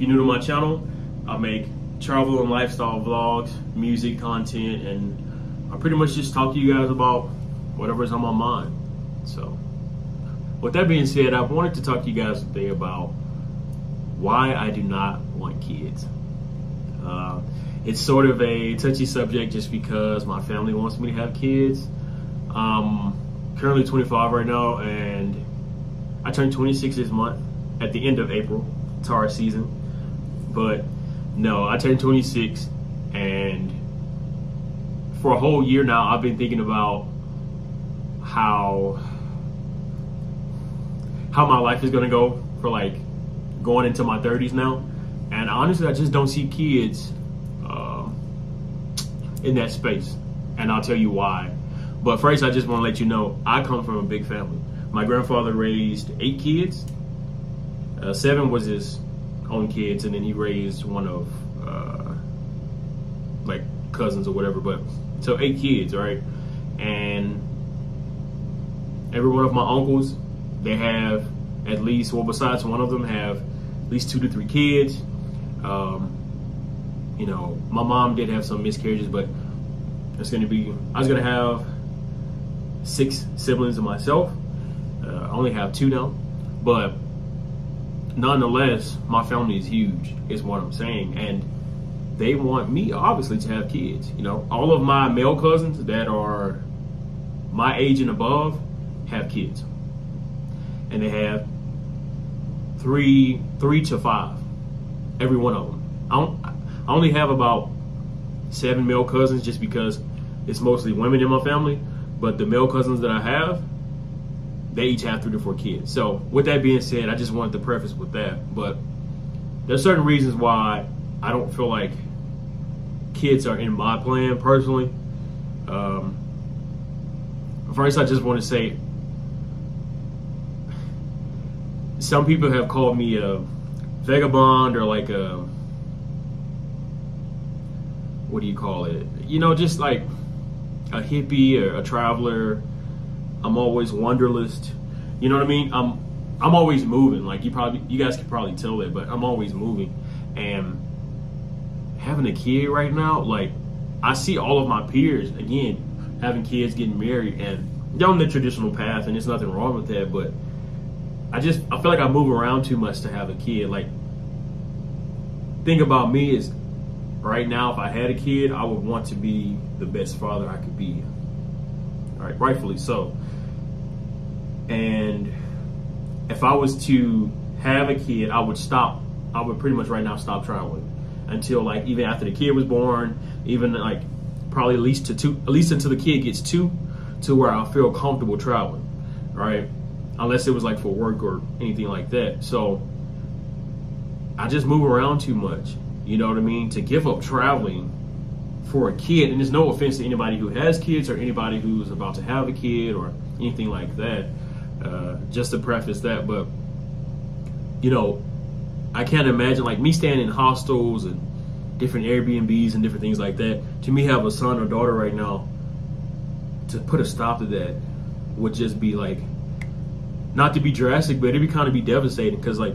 if you're new to my channel, I make travel and lifestyle vlogs, music content, and I pretty much just talk to you guys about whatever's on my mind. So, with that being said, I wanted to talk to you guys today about why I do not want kids. Uh, it's sort of a touchy subject just because my family wants me to have kids. I'm currently 25 right now, and I turned 26 this month at the end of April, Taurus season. But no, I turned 26, and for a whole year now, I've been thinking about how how my life is gonna go for like going into my 30s now. And honestly, I just don't see kids uh, in that space. And I'll tell you why. But first, I just want to let you know I come from a big family. My grandfather raised eight kids. Uh, seven was his own kids, and then he raised one of uh, like cousins or whatever. But so eight kids, right? And every one of my uncles, they have at least, well, besides one of them, have at least two to three kids. Um, you know, my mom did have some miscarriages, but it's going to be, I was going to have six siblings of myself. Uh, I only have two now, but nonetheless, my family is huge, is what I'm saying. And they want me, obviously, to have kids. You know, all of my male cousins that are my age and above have kids. And they have three, three to five, every one of them. I, don't, I only have about seven male cousins just because it's mostly women in my family. But the male cousins that I have, they each have three to four kids. So with that being said, I just wanted to preface with that. But there's certain reasons why I don't feel like kids are in my plan personally. Um, first, I just want to say some people have called me a vagabond or like a what do you call it? You know, just like a hippie or a traveler. I'm always wanderlust. You know what I mean? I'm I'm always moving. Like you probably you guys can probably tell that, but I'm always moving. And having a kid right now, like I see all of my peers again having kids, getting married, and down the traditional path, and there's nothing wrong with that. But I just I feel like I move around too much to have a kid. Like think about me is right now, if I had a kid, I would want to be the best father I could be. Right, rightfully so. And if I was to have a kid, I would stop. I would pretty much right now stop traveling until like even after the kid was born, even like probably at least to two, at least until the kid gets two, to where I feel comfortable traveling, right? Unless it was like for work or anything like that. So I just move around too much. You know what I mean? To give up traveling for a kid, and there's no offense to anybody who has kids or anybody who's about to have a kid or anything like that. Uh, just to preface that, but you know, I can't imagine like me staying in hostels and different Airbnbs and different things like that. To me, have a son or daughter right now, to put a stop to that would just be like, not to be drastic, but it'd be kind of be devastating because like,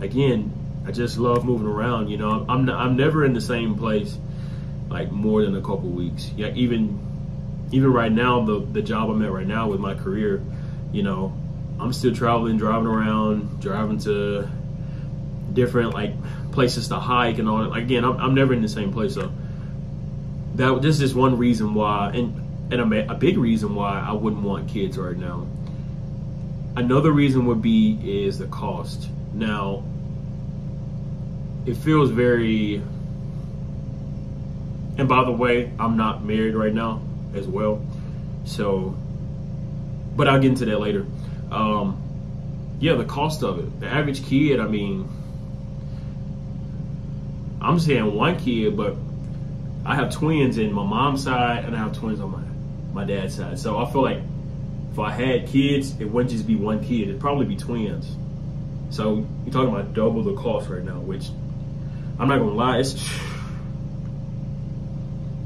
again, I just love moving around. You know, I'm I'm never in the same place like more than a couple weeks. Yeah, even even right now, the the job I'm at right now with my career, you know, I'm still traveling, driving around, driving to different like places to hike and all that. Again, I'm, I'm never in the same place. So that this is one reason why, and and a, a big reason why I wouldn't want kids right now. Another reason would be is the cost. Now, it feels very and by the way i'm not married right now as well. So but i'll get into that later. Um, yeah the cost of it. The average kid i mean i'm saying one kid but i have twins in my mom's side and i have twins on my my dad's side. So i feel like if i had kids it wouldn't just be one kid. It'd probably be twins. So you're talking about double the cost right now which I'm not gonna lie, it's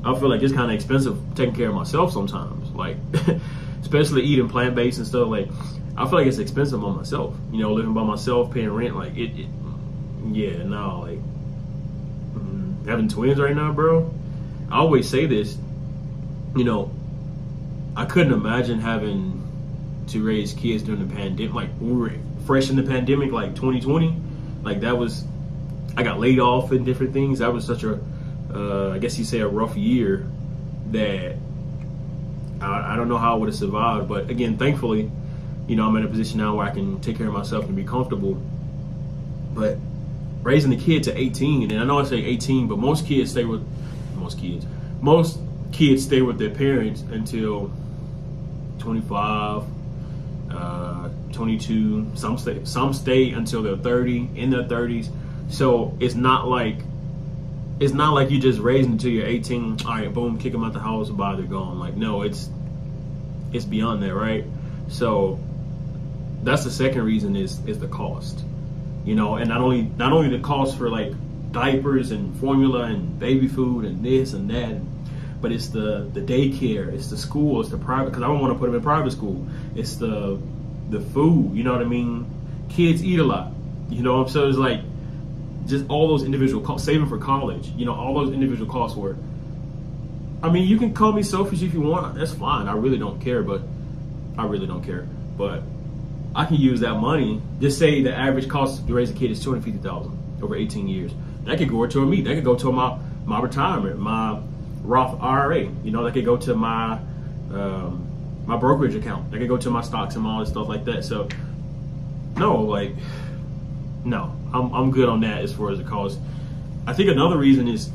I feel like it's kind of expensive taking care of myself sometimes. Like, especially eating plant based and stuff. Like, I feel like it's expensive on myself. You know, living by myself, paying rent. Like, it, it yeah, no, like mm, having twins right now, bro. I always say this, you know, I couldn't imagine having to raise kids during the pandemic. Like we were fresh in the pandemic, like 2020. Like that was, I got laid off and different things. That was such a, uh, I guess you say a rough year that I, I don't know how I would have survived. But again, thankfully, you know, I'm in a position now where I can take care of myself and be comfortable. But raising the kid to 18, and I know I say 18, but most kids stay with most kids. Most kids stay with their parents until 25, uh, 22. Some stay, some stay until they're 30, in their 30s. So it's not like it's not like you just raising until you're 18. All right, boom, kick them out the house, bye, they're gone. Like no, it's it's beyond that, right? So that's the second reason is is the cost. You know, and not only not only the cost for like diapers and formula and baby food and this and that, but it's the the daycare, it's the school, it's the private because I don't want to put them in private school. It's the the food, you know what I mean? Kids eat a lot, you know. What I'm saying? So it's like just all those individual costs, saving for college, you know, all those individual costs were. I mean, you can call me selfish if you want. That's fine. I really don't care, but I really don't care. But I can use that money. Just say the average cost to raise a kid is two hundred fifty thousand over eighteen years. That could go to me. That could go to my my retirement, my Roth IRA. You know, that could go to my um, my brokerage account. That could go to my stocks and all this stuff like that. So, no, like, no, I'm I'm good on that as far as the cost. I think another reason is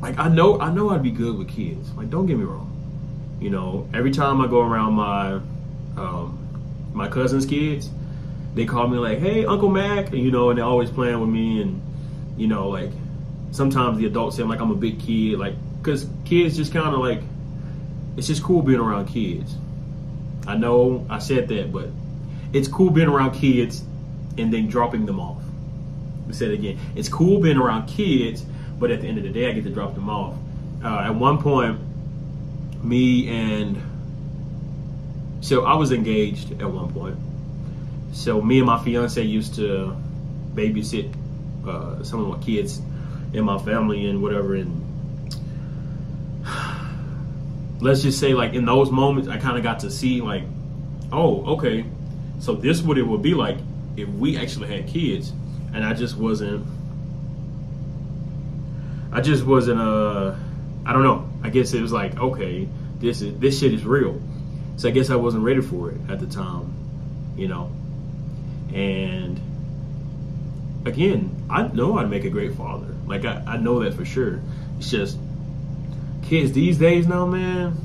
like I know I know I'd be good with kids. Like, don't get me wrong. You know, every time I go around my um, my cousin's kids, they call me like, "Hey, Uncle Mac," and, you know, and they're always playing with me, and you know, like sometimes the adults say I'm like I'm a big kid, like because kids just kind of like it's just cool being around kids. I know I said that, but it's cool being around kids and then dropping them off. I said again. It's cool being around kids, but at the end of the day, I get to drop them off. Uh, at one point, me and so I was engaged at one point. So me and my fiance used to babysit uh, some of my kids in my family and whatever. And let's just say, like in those moments, I kind of got to see like, oh, okay, so this what it would be like if we actually had kids, and I just wasn't. I just wasn't. Uh, I don't know. I guess it was like, okay, this is this shit is real. So I guess I wasn't ready for it at the time, you know. And again, I know I'd make a great father. Like I, I know that for sure. It's just kids these days now, man.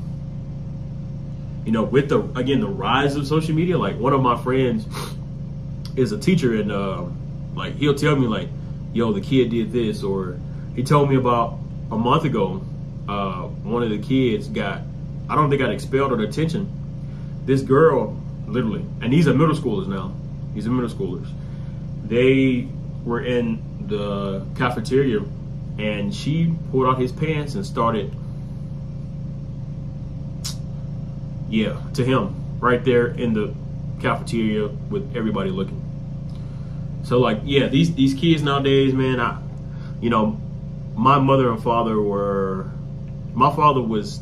You know, with the again the rise of social media, like one of my friends is a teacher and uh, like he'll tell me like, yo, the kid did this, or he told me about a month ago, uh, one of the kids got I don't think got expelled or detention this girl, literally, and these are middle schoolers now. These are middle schoolers. They were in the cafeteria, and she pulled out his pants and started, yeah, to him right there in the cafeteria with everybody looking. So like, yeah, these these kids nowadays, man, I, you know, my mother and father were, my father was,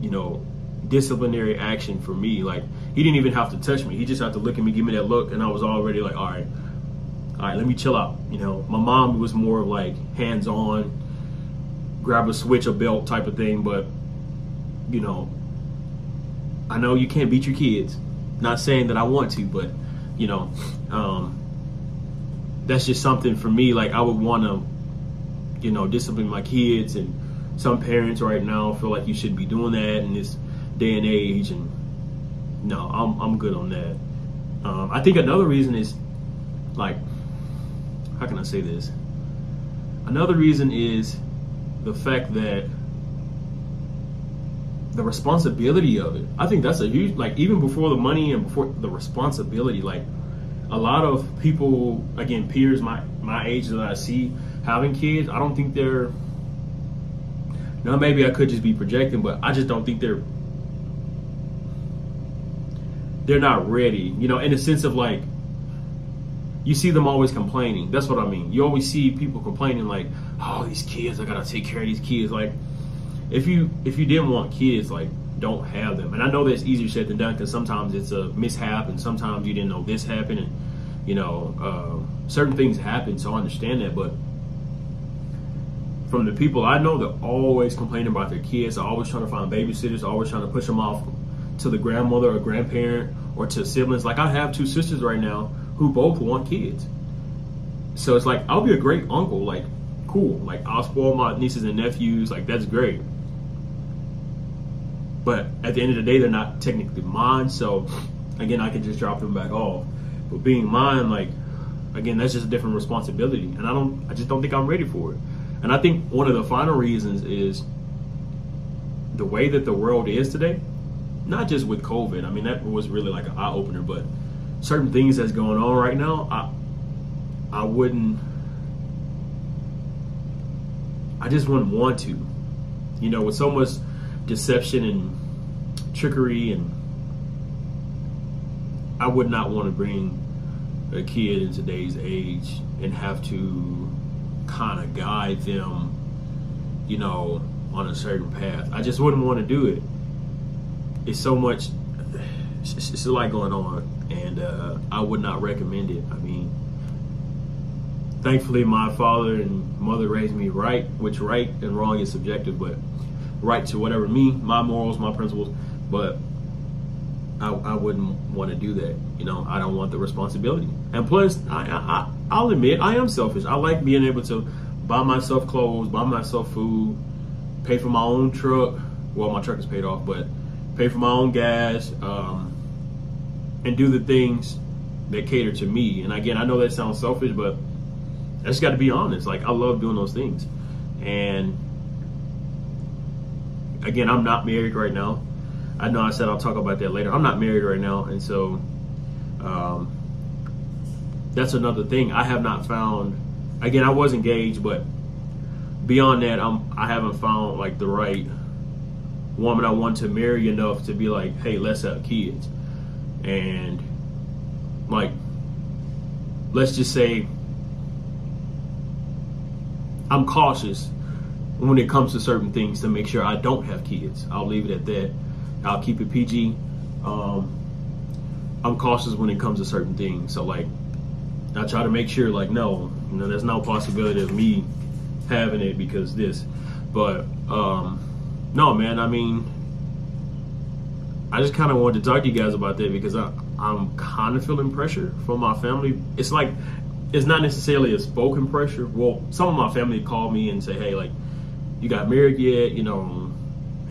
you know, disciplinary action for me. Like he didn't even have to touch me. He just had to look at me, give me that look, and I was already like, all right, all right, let me chill out. You know, my mom was more of like hands on, grab a switch, a belt type of thing. But you know, I know you can't beat your kids. Not saying that I want to, but you know, um, that's just something for me. Like I would want to, you know, discipline my kids and some parents right now feel like you should be doing that in this day and age, and no, I'm I'm good on that. Um, I think another reason is like, how can I say this? Another reason is the fact that the responsibility of it. I think that's a huge like even before the money and before the responsibility. Like a lot of people, again, peers my my age that I see having kids, I don't think they're. Now maybe I could just be projecting, but I just don't think they're they're not ready, you know, in the sense of like, you see them always complaining. That's what I mean. You always see people complaining like, "Oh, these kids, I gotta take care of these kids." Like, if you if you didn't want kids, like, don't have them. And I know that's easier said than done because sometimes it's a mishap, and sometimes you didn't know this happened, and you know, uh, certain things happen. So I understand that, but from the people I know, they're always complaining about their kids. They're always trying to find babysitters. Always trying to push them off to the grandmother or grandparent or to siblings. Like I have two sisters right now who both want kids. So it's like I'll be a great uncle, like cool. Like I'll spoil my nieces and nephews, like that's great. But at the end of the day, they're not technically mine. So again, I can just drop them back off. But being mine, like again, that's just a different responsibility, and I don't, I just don't think I'm ready for it. And I think one of the final reasons is the way that the world is today. Not just with COVID. I mean, that was really like an eye opener, but certain things that's going on right now, I I wouldn't I just wouldn't want to. You know, with so much deception and trickery and I would not want to bring a kid in today's age and have to kind of guide them, you know, on a certain path. I just wouldn't want to do it. It's so much, it's, a lot going on and uh, I would not recommend it. I mean, thankfully, my father and mother raised me right, which right and wrong is subjective, but right to whatever me, my morals, my principles. But I, I wouldn't want to do that. You know, I don't want the responsibility. And plus, I, I, I'll admit, I am selfish. I like being able to buy myself clothes, buy myself food, pay for my own truck. Well, my truck is paid off, but pay for my own gas. Um, and do the things that cater to me. And again, I know that sounds selfish, but I just got to be honest. Like I love doing those things. And again, I'm not married right now. I know I said I'll talk about that later. I'm not married right now, and so um, that's another thing. I have not found. Again, I was engaged, but beyond that, I'm I haven't found like the right woman I want to marry enough to be like, hey, let's have kids and like let's just say I'm cautious when it comes to certain things to make sure I don't have kids. I'll leave it at that. I'll keep it PG. Um, I'm cautious when it comes to certain things. So like I try to make sure like no, you know, there's no possibility of me having it because this. But um no man, I mean I just kind of wanted to talk to you guys about that because I, I'm kind of feeling pressure from my family. It's like, it's not necessarily a spoken pressure. Well, some of my family call me and say, hey, like, you got married yet? You know,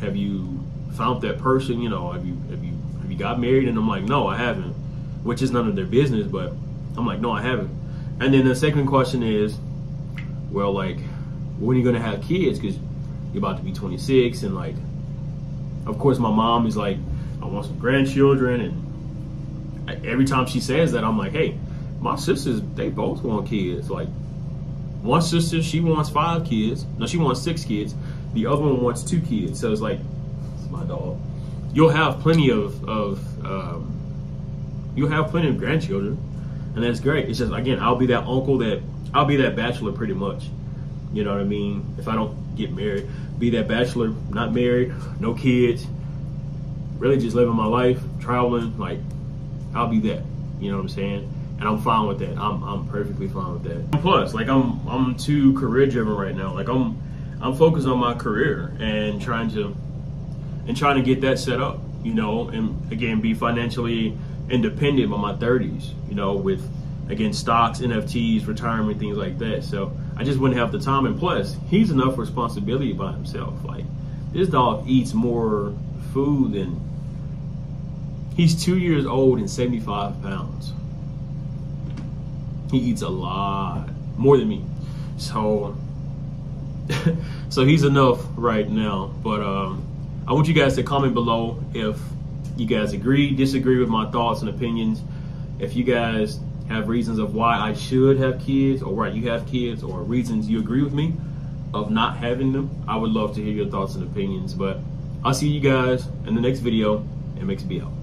have you found that person? You know, have you, have you, have you got married? And I'm like, no, I haven't, which is none of their business, but I'm like, no, I haven't. And then the second question is, well, like, when are you going to have kids? Because you're about to be 26 and like, of course, my mom is like, I want some grandchildren. And every time she says that, I'm like, hey, my sisters, they both want kids. Like, one sister, she wants five kids. No, she wants six kids. The other one wants two kids. So it's like, it's my dog. You'll have plenty of, of um, you'll have plenty of grandchildren. And that's great. It's just, again, I'll be that uncle that, I'll be that bachelor pretty much. You know what I mean? If I don't get married, be that bachelor, not married, no kids, really just living my life, traveling, like I'll be that. You know what I'm saying? And I'm fine with that. I'm I'm perfectly fine with that. Plus, like I'm I'm too career driven right now. Like I'm I'm focused on my career and trying to and trying to get that set up, you know, and again be financially independent by my 30s, you know, with again stocks, NFTs, retirement, things like that. So I just wouldn't have the time. And plus, he's enough responsibility by himself. Like this dog eats more food than He's two years old and 75 pounds. He eats a lot, more than me. So, so he's enough right now. But um, I want you guys to comment below if you guys agree, disagree with my thoughts and opinions. If you guys have reasons of why I should have kids or why you have kids or reasons you agree with me of not having them, I would love to hear your thoughts and opinions. But I'll see you guys in the next video and out.